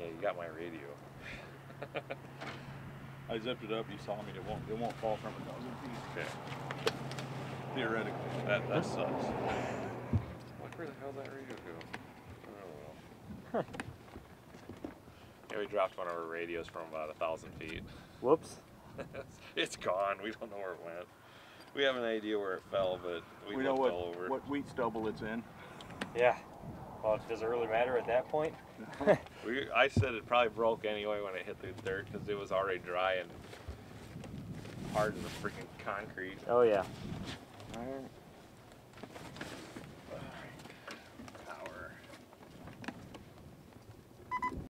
Yeah, you got my radio. I zipped it up. You saw me. It won't. It won't fall from a thousand feet. Okay. Theoretically. That that sucks. Where the hell did that radio go? I don't know. yeah, we dropped one of our radios from about a thousand feet. Whoops. it's gone. We don't know where it went. We have an idea where it fell, but we, We know what what wheat stubble it's in. Yeah. Well, does it really matter at that point? We, I said it probably broke anyway when it hit the dirt because it was already dry and hard in the freaking concrete. Oh yeah. Alright.